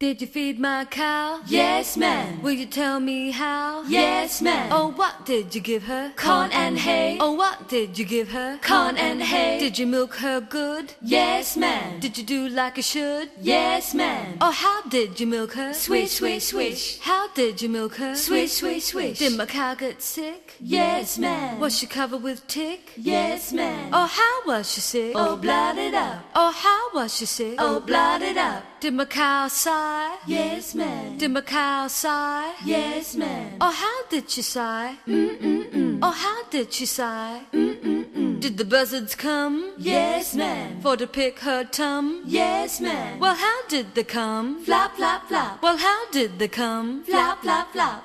Did you feed my cow? Yes, ma'am. Will you tell me how? Yes, ma'am. Oh, what did you give her? Corn and hay. Oh, what did you give her? Corn and hay. Did you milk her good? Yes, ma'am. Did you do like you should? Yes, ma'am. Oh, how did you milk her? Swish, swish, swish. How did you milk her? Swish, swish, swish. Did my cow get sick? Yes, ma'am. Was she covered with tick? Yes, ma'am. Oh, how was she sick? Oh, blotted up. Oh, how was she sick? Oh, blotted up. Did my cow sigh? Yes, ma'am. Did my cow sigh? Yes, ma'am. Oh, how did she sigh? Mm-mm-mm. Oh, how did she sigh? Mm-mm-mm. Did the buzzards come? Yes, ma'am. For to pick her tum? Yes, ma'am. Well, how did they come? Flop, flop, flop. Well, how did they come? Flop, flop, flop.